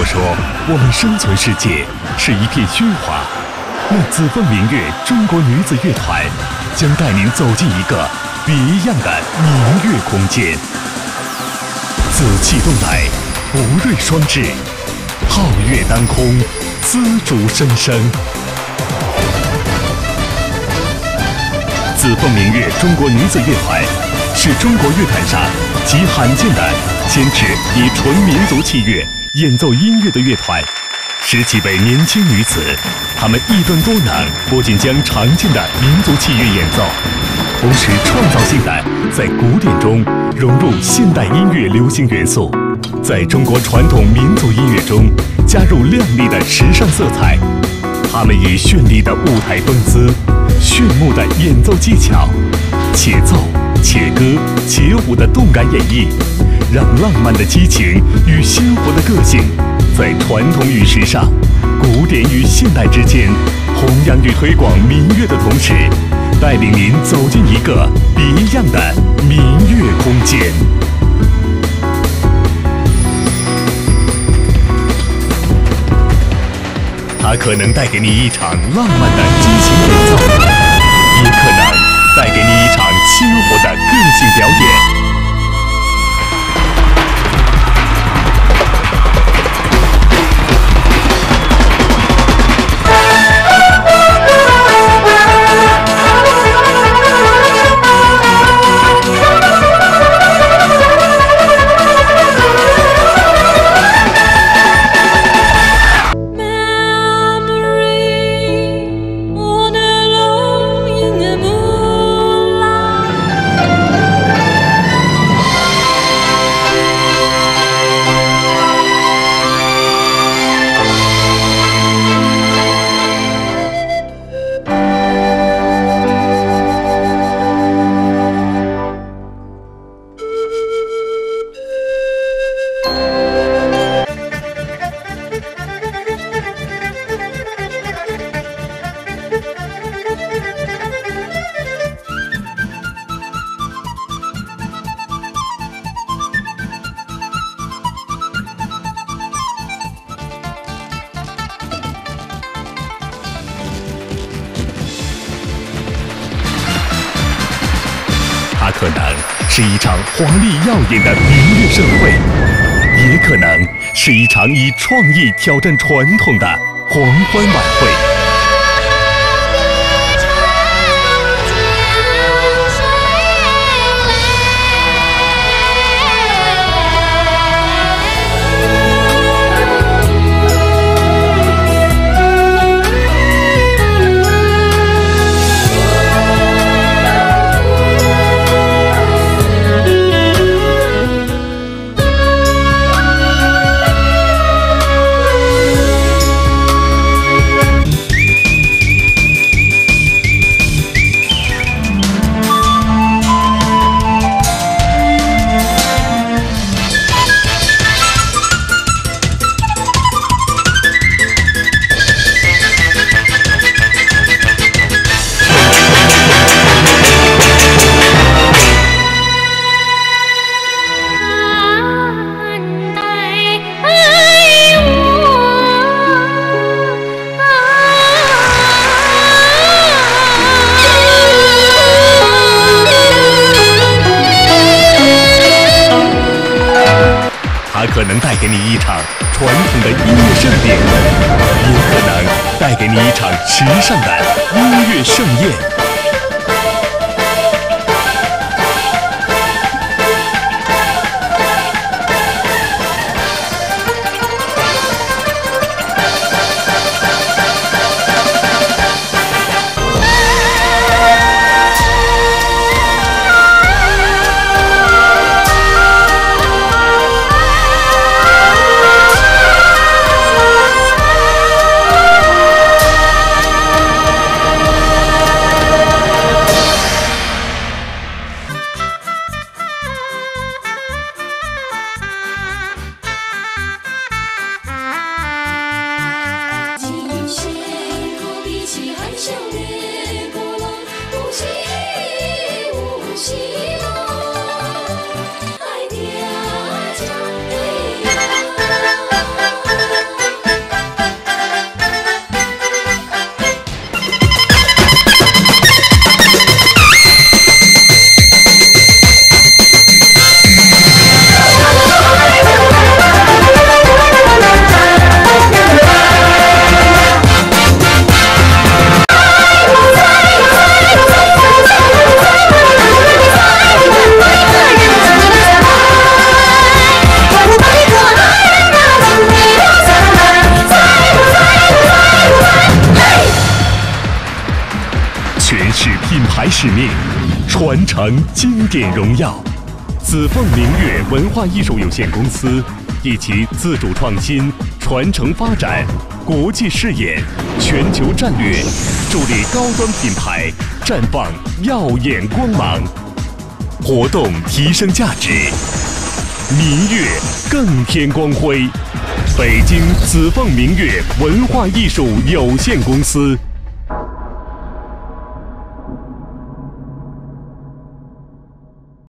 我说我们生存世界是一片虚华，那紫凤明月中国女子乐团将带您走进一个别样的明月空间。紫气东来，福瑞双至，皓月当空，丝竹声声。紫凤明月中国女子乐团是中国乐坛上极罕见的坚持以纯民族器乐演奏音乐的乐团。十几位年轻女子，她们艺断多能，不仅将常见的民族器乐演奏，同时创造性的在古典中融入现代音乐流行元素，在中国传统民族音乐中加入亮丽的时尚色彩。她们以绚丽的舞台风姿、炫目的演奏技巧、且奏且歌且舞的动感演绎，让浪漫的激情与鲜活的个性。在传统与时尚、古典与现代之间，弘扬与推广民乐的同时，带领您走进一个别样的民乐空间。它可能带给你一场浪漫的激情演奏，也可能带给你一场鲜活的个性表演。可能是一场华丽耀眼的明月盛会，也可能是一场以创意挑战传统的狂欢晚会。它可能带给你一场传统的音乐盛典，也可能带给你一场时尚的音乐盛宴。是品牌使命，传承经典荣耀。紫凤明月文化艺术有限公司，以其自主创新、传承发展、国际视野、全球战略，助力高端品牌绽放耀眼光芒。活动提升价值，明月更添光辉。北京紫凤明月文化艺术有限公司。